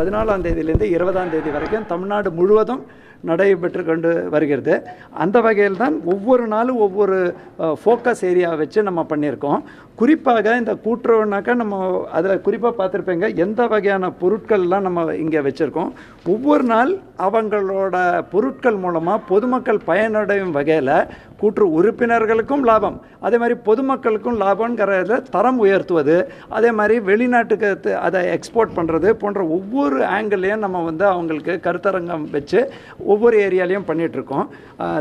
பதினாலாம் தேதியிலேருந்து இருபதாம் தேதி வரைக்கும் தமிழ்நாடு முழுவதும் நடைபெற்று கொண்டு வருகிறது. அந்த வகையில் தான் ஒவ்வொரு நாளும் ஒவ்வொரு ஃபோக்கஸ் ஏரியா வச்சு நம்ம பண்ணியிருக்கோம். குறிப்பாக இந்த கூட்டுறவுனாக்கா நம்ம அதில் குறிப்பாக பார்த்துருப்பேங்க எந்த வகையான பொருட்கள்லாம் நம்ம இங்கே வச்சுருக்கோம். ஒவ்வொரு நாள் அவங்களோட பொருட்கள் மூலமாக பொதுமக்கள் பயனடையும் வகையில் கூற்று உறுப்பினர்களுக்கும் லாபம். அதே மாதிரி பொதுமக்களுக்கும் லாபங்கிறத தரம் உயர்த்துவது அதே மாதிரி வெளிநாட்டுக்கு அதை எக்ஸ்போர்ட் பண்ணுறது போன்ற ஒவ்வொரு ஒவ்வொரு ஆங்கிள்லையும் நம்ம வந்து அவங்களுக்கு கருத்தரங்கம் வச்சு ஒவ்வொரு ஏரியாலையும் பண்ணிகிட்ருக்கோம்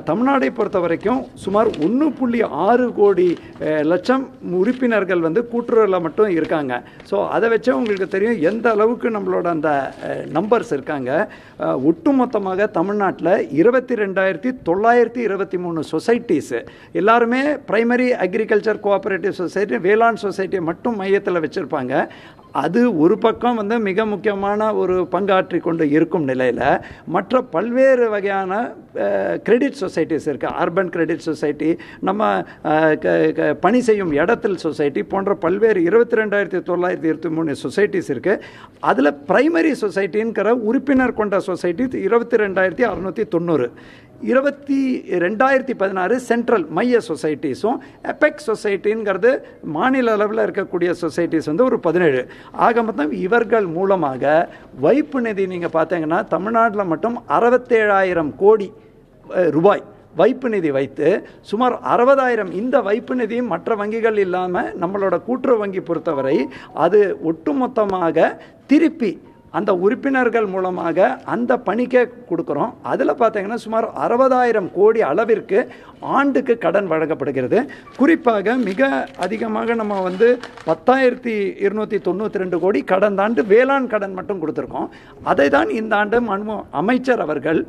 தமிழ்நாடை பொறுத்த வரைக்கும் சுமார் ஒன்று புள்ளி ஆறு கோடி லட்சம் உறுப்பினர்கள் வந்து கூட்டுறவில் மட்டும் இருக்காங்க. ஸோ அதை வச்சு உங்களுக்கு தெரியும் எந்த அளவுக்கு நம்மளோட அந்த நம்பர்ஸ் இருக்காங்க. ஒட்டுமொத்தமாக தமிழ்நாட்டில் இருபத்தி ரெண்டாயிரத்தி தொள்ளாயிரத்தி இருபத்தி மூணு சொசைட்டிஸு எல்லாருமே பிரைமரி அக்ரிகல்ச்சர் கோஆப்ரேட்டிவ் சொசைட்டி வேளாண் சொசைட்டியை மட்டும் மையத்தில் வச்சுருப்பாங்க. அது ஒரு பக்கம் வந்து மிக முக்கியமான ஒரு பங்காற்றி கொண்டு இருக்கும் நிலையில் மற்ற பல்வேறு வகையான கிரெடிட் சொசைட்டிஸ் இருக்குது அர்பன் கிரெடிட் சொசைட்டி நம்ம க- க- பணி செய்யும் இடத்தில் சொசைட்டி போன்ற பல்வேறு இருபத்தி ரெண்டாயிரத்தி தொள்ளாயிரத்தி இருபத்தி மூணு சொசைட்டிஸ் இருக்குது அதில் பிரைமரி சொசைட்டிங்கிற உறுப்பினர் கொண்ட சொசைட்டி இருபத்தி ரெண்டாயிரத்தி அறுநூற்றி தொண்ணூறு. இருபத்தி ரெண்டாயிரத்தி பதினாறு சென்ட்ரல் மைய சொசைட்டிஸும் எபெக் சொசைட்டிங்கிறது மாநில அளவில் இருக்கக்கூடிய சொசைட்டிஸ் வந்து ஒரு பதினேழு. ஆக மொத்தம் இவர்கள் மூலமாக வைப்பு நிதி நீங்கள் பார்த்தீங்கன்னா தமிழ்நாட்டில் மட்டும் அறுபத்தேழாயிரம் கோடி ரூபாய் வைப்பு நிதி வைத்து சுமார் அறுபதாயிரம் இந்த வைப்பு நிதி மற்ற வங்கிகள் இல்லாமல் நம்மளோட கூட்டுறவு வங்கி பொறுத்தவரை அது ஒட்டுமொத்தமாக திருப்பி அந்த உறுப்பினர்கள் மூலமாக அந்த பணிக்கே கொடுக்குறோம். அதில் பார்த்தீங்கன்னா சுமார் அறுபதாயிரம் கோடி அளவிற்கு ஆண்டுக்கு கடன் வழங்கப்படுகிறது. குறிப்பாக மிக அதிகமாக நம்ம வந்து பத்தாயிரத்தி இருநூற்றி தொண்ணூற்றி ரெண்டு கோடி கடந்த ஆண்டு வேளாண் கடன் மட்டும் கொடுத்துருக்கோம். அதை தான் இந்த ஆண்டு மன்மோ அமைச்சர் அவர்கள்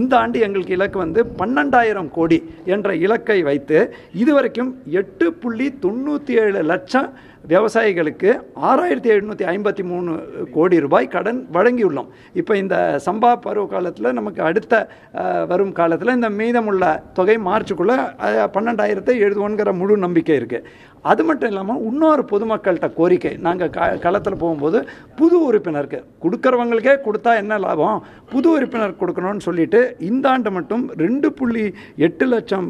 இந்த ஆண்டு எங்களுக்கு இலக்கு வந்து பன்னெண்டாயிரம் கோடி என்ற இலக்கை வைத்து இதுவரைக்கும் எட்டு புள்ளி தொண்ணூற்றி ஏழு லட்சம் விவசாயிகளுக்கு ஆறாயிரத்தி எழுநூற்றி ஐம்பத்தி மூணு கோடி ரூபாய் கடன் வழங்கியுள்ளோம். இப்போ இந்த சம்பா பருவ காலத்தில் நமக்கு அடுத்த வரும் காலத்தில் இந்த மீதமுள்ள தொகை மார்ச்சுக்குள்ளே பன்னெண்டாயிரத்தை எழுதுவோங்கிற முழு நம்பிக்கை இருக்குது அது மட்டும் இல்லாமல் இன்னொரு பொதுமக்கள்கிட்ட கோரிக்கை. நாங்கள் க களத்தில் போகும்போது புது உறுப்பினருக்கு கொடுக்குறவங்களுக்கே கொடுத்தா என்ன லாபம்? புது உறுப்பினர் கொடுக்கணும்னு சொல்லிட்டு இந்த ஆண்டு மட்டும் ரெண்டு புள்ளி எட்டு லட்சம்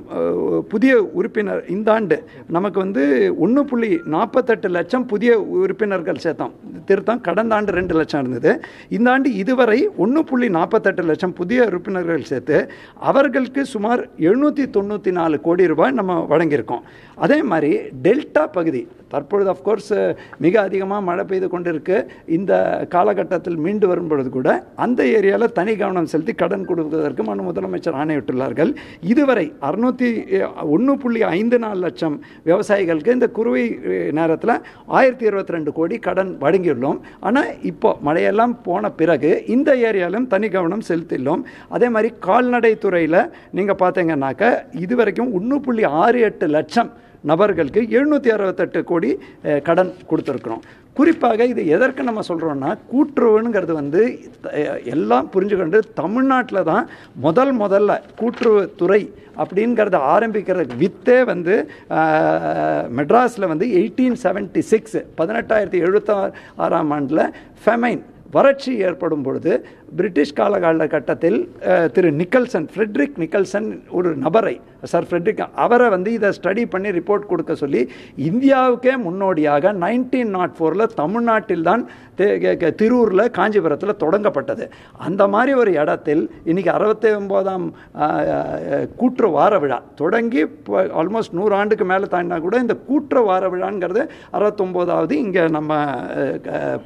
புதிய உறுப்பினர் இந்த ஆண்டு நமக்கு வந்து ஒன்று புள்ளி நாற்பத்தெட்டு லட்சம் புதிய உறுப்பினர்கள் சேர்த்தோம். திருத்தம் கடந்த ஆண்டு ரெண்டு லட்சம் இருந்தது. இந்த ஆண்டு இதுவரை ஒன்று புள்ளி நாற்பத்தெட்டு லட்சம் புதிய உறுப்பினர்கள் சேர்த்து அவர்களுக்கு சுமார் எழுநூற்றி தொண்ணூற்றி நாலு கோடி ரூபாய் நம்ம வழங்கியிருக்கோம். அதே மாதிரி டெல்டா பகுதி தற்பொழுது அஃப்கோர்ஸ் மிக அதிகமாக மழை பெய்து கொண்டிருக்கு. இந்த காலகட்டத்தில் மீண்டு வரும் பொழுது கூட அந்த ஏரியாவில் தனி கவனம் செலுத்தி கடன் கொடுப்பதற்கு மனு முதலமைச்சர் ஆணையிட்டுள்ளார்கள். இதுவரை அறுநூற்றி ஒன்று புள்ளி ஐந்து நாலு லட்சம் விவசாயிகளுக்கு இந்த குறுவை நேரத்தில் ஆயிரத்தி இருபத்தி ரெண்டு கோடி கடன் வழங்கி வழங்கியுள்ளோம் ஆனால் இப்போ மழையெல்லாம் போன பிறகு இந்த ஏரியாவிலும் தனி கவனம் செலுத்தியுள்ளோம். அதே மாதிரி கால்நடை துறையில் நீங்கள் பார்த்தீங்கன்னாக்க இதுவரைக்கும் ஒன்று புள்ளி ஆறு எட்டு லட்சம் நபர்களுக்கு எழுநூற்றி அறுபத்தெட்டு கோடி கடன் கொடுத்துருக்குறோம். குறிப்பாக இது எதற்கு நம்ம சொல்கிறோன்னா கூட்டுறவுங்கிறது வந்து எல்லாம் புரிஞ்சுக்கொண்டு தமிழ்நாட்டில் தான் முதல் முதல்ல கூட்டுறவு துறை அப்படிங்கிறத ஆரம்பிக்கிற வித்தே வந்து மெட்ராஸில் வந்து எயிட்டீன் செவன்ட்டி சிக்ஸ் பதினெட்டாயிரத்தி எழுபத்தாறு ஆறாம் ஆண்டில் ஃபெமைன் வறட்சி ஏற்படும் பொழுது பிரிட்டிஷ் காலகால கட்டத்தில் திரு நிக்கல்சன் ஃப்ரெட்ரிக் நிக்கல்சன் ஒரு நபரை சார் ஃப்ரெட்ரிக் அவரை வந்து இதை ஸ்டடி பண்ணி ரிப்போர்ட் கொடுக்க சொல்லி இந்தியாவுக்கே முன்னோடியாக நைன்டீன் நாட் oh ஃபோரில் தமிழ்நாட்டில் தான் திருவூரில் காஞ்சிபுரத்தில் தொடங்கப்பட்டது. அந்த மாதிரி ஒரு இடத்தில் இன்றைக்கி அறுபத்தி ஒம்போதாம் கூற்று வார விழா தொடங்கி ஆல்மோஸ்ட் நூறு ஆண்டுக்கு மேலே தாண்டினா கூட இந்த கூற்று வார விழாங்கிறது அறுபத்தொம்போதாவது இங்கே நம்ம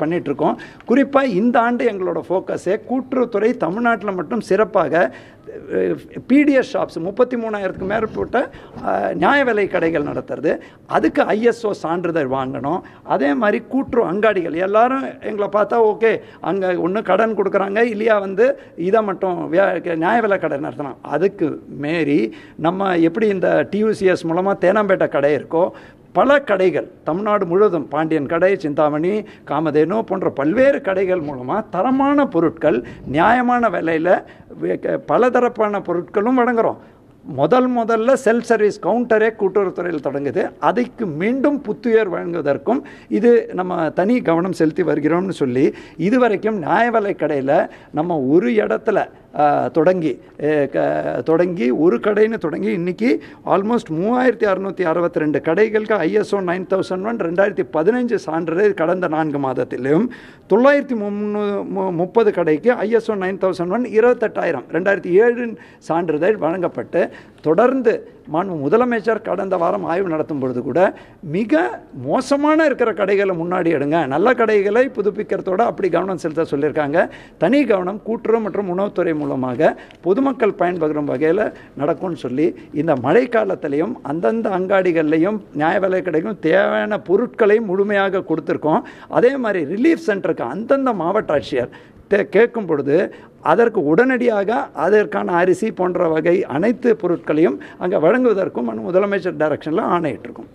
பண்ணிகிட்ருக்கோம் குறிப்பாக இந்த ஆண்டு எங்களோட ஃபோக்கஸே கூட்டுறவுத்துறை தமிழ்நாட்டில் மட்டும் சிறப்பாக பிடிஎஸ் ஷாப்ஸ் முப்பத்தி மூணாயிரத்துக்கு மேற்பட்ட நியாய விலை கடைகள் நடத்துறது. அதுக்கு ஐஎஸ்ஓ சான்றிதழ் வாங்கணும். அதே மாதிரி கூட்டுறவு அங்காடிகள். எல்லாரும் எங்களை பார்த்தா ஓகே அங்கே ஒன்று கடன் கொடுக்குறாங்க. இல்லையா வந்து இதை மட்டும் வியா- நியாய விலை கடை நடத்தலாம். அதுக்கு மாரி நம்ம எப்படி இந்த டியூசிஎஸ் மூலமாக தேனாம்பேட்டை கடை இருக்கோ பல கடைகள் தமிழ்நாடு முழுவதும் பாண்டியன் கடை சிந்தாமணி காமதேனு போன்ற பல்வேறு கடைகள் மூலமாக தரமான பொருட்கள் நியாயமான விலையில் பலதரப்பான பொருட்களும் வழங்குகிறோம் முதல் முதல்ல செல்ஃப் சர்வீஸ் கவுண்டரே கூட்டுறவுத்துறையில் தொடங்குது. அதைக்கு மீண்டும் புத்துயர் வழங்குவதற்கும் இது நம்ம தனி கவனம் செலுத்தி வருகிறோம்னு சொல்லி இதுவரைக்கும் நியாய விலை கடையில் நம்ம ஒரு இடத்துல தொடங்கி க- தொடங்கி ஒரு கடைன்னு தொடங்கி இன்னைக்கு ஆல்மோஸ்ட் மூவாயிரத்தி அறநூற்றி அறுபத்தி ரெண்டு கடைகளுக்கு ஐஎஸ்ஓ நைன் தௌசண்ட் ஒன் ரெண்டாயிரத்தி பதினஞ்சு சான்றிதழ் கடந்த நான்கு மாதத்திலும். தொள்ளாயிரத்தி முன்னூ மு- முப்பது கடைக்கு ஐஎஸ்ஓ நைன் தௌசண்ட் ஒன் இருபத்தெட்டாயிரம் ரெண்டாயிரத்தி ஏழு சான்றிதழ் வழங்கப்பட்டு தொடர்ந்து மாண்பு முதலமைச்சர் கடந்த வாரம் ஆய்வு நடத்தும் பொழுது கூட மிக மோசமான இருக்கிற கடைகளை முன்னாடி எடுங்க. நல்ல கடைகளை புதுப்பிக்கிறதோட அப்படி கவனம் செலுத்த சொல்லியிருக்காங்க. தனி கவனம் கூட்டுறவு மற்றும் உணவுத்துறை மூலமாக பொதுமக்கள் பயன்பெறும் வகையில் நடக்கும்னு சொல்லி இந்த மழைக்காலத்திலையும் அந்தந்த அங்காடிகள்லையும் நியாய விலை கடைகளும் தேவையான பொருட்களையும் முழுமையாக கொடுத்துருக்கோம். அதே மாதிரி ரிலீஃப் சென்டருக்கு அந்தந்த மாவட்ட ஆட்சியர் கேட்கும் பொழுது அதற்கு உடனடியாக அதற்கான அரிசி போன்ற வகை அனைத்து பொருட்களையும் அங்கே வழங்குவதற்கும் முதலமைச்சர் டைரக்ஷனில் ஆணையிட்டிருக்கும்.